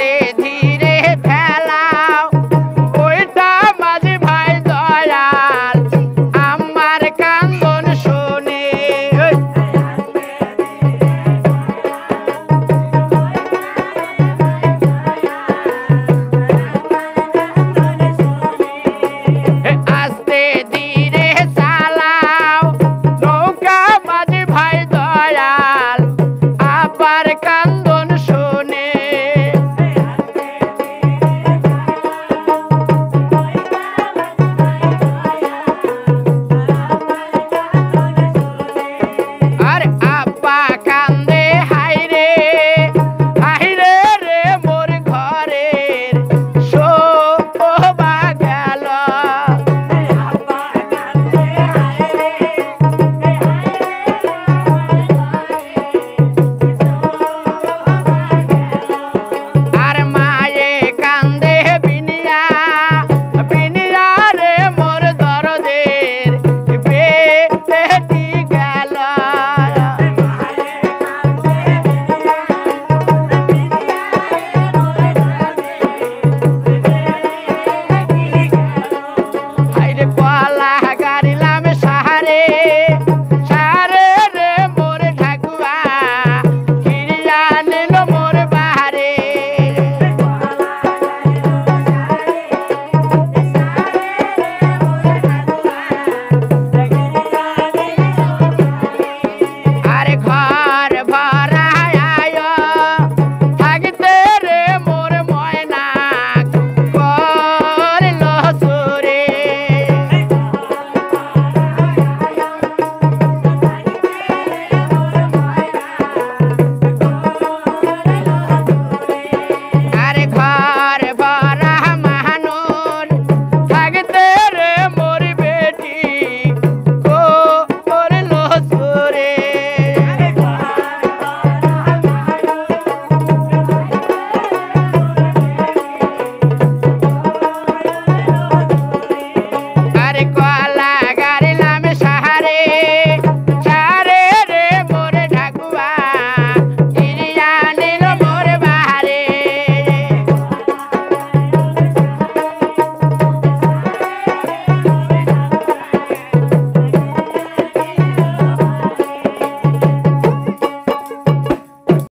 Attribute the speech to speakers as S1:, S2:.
S1: रे